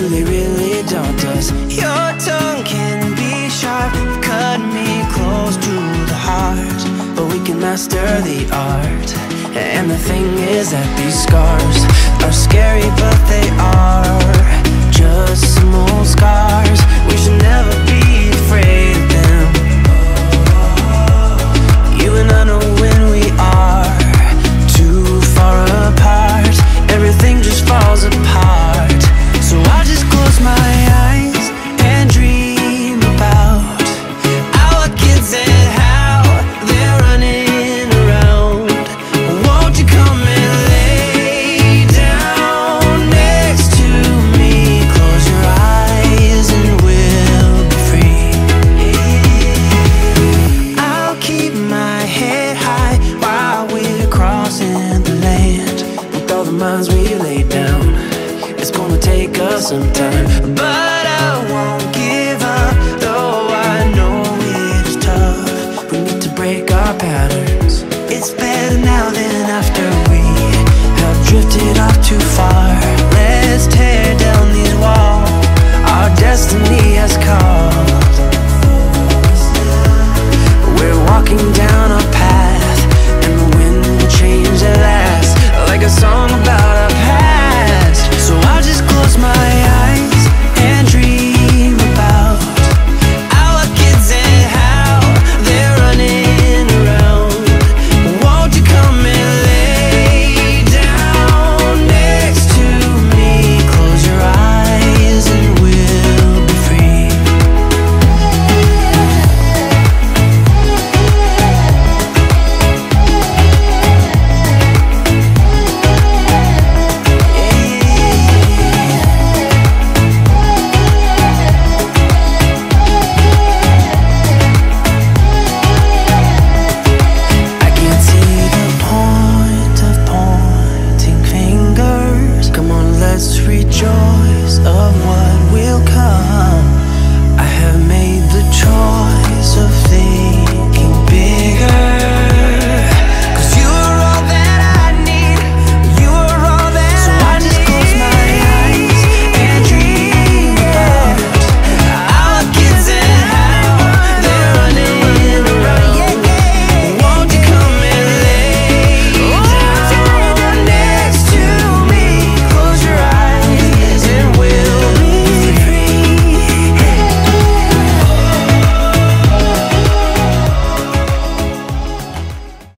do they really daunt us? Your tongue can be sharp, cut me close to the heart, but we can master the art. And the thing is that these scars are scary, but they are just small scars. minds we lay down. It's gonna take us some time. But I